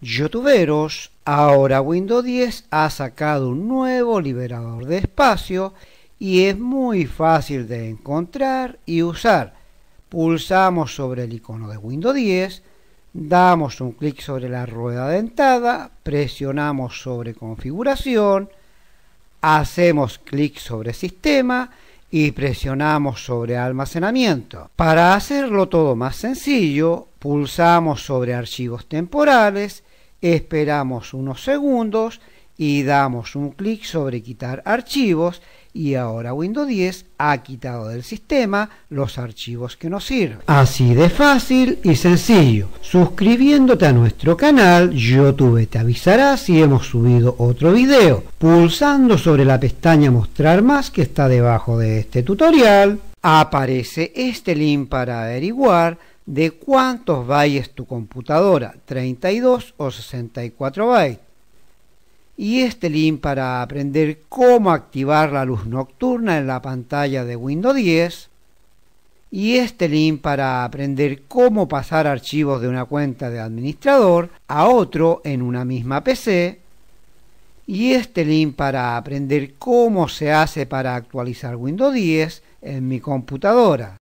Youtuberos, ahora Windows 10 ha sacado un nuevo liberador de espacio y es muy fácil de encontrar y usar. Pulsamos sobre el icono de Windows 10, damos un clic sobre la rueda dentada, presionamos sobre configuración, hacemos clic sobre sistema y presionamos sobre almacenamiento. Para hacerlo todo más sencillo, pulsamos sobre archivos temporales Esperamos unos segundos y damos un clic sobre quitar archivos y ahora Windows 10 ha quitado del sistema los archivos que nos sirven. Así de fácil y sencillo. Suscribiéndote a nuestro canal, YouTube te avisará si hemos subido otro video. Pulsando sobre la pestaña mostrar más que está debajo de este tutorial, aparece este link para averiguar de cuántos bytes tu computadora, 32 o 64 bytes. Y este link para aprender cómo activar la luz nocturna en la pantalla de Windows 10. Y este link para aprender cómo pasar archivos de una cuenta de administrador a otro en una misma PC. Y este link para aprender cómo se hace para actualizar Windows 10 en mi computadora.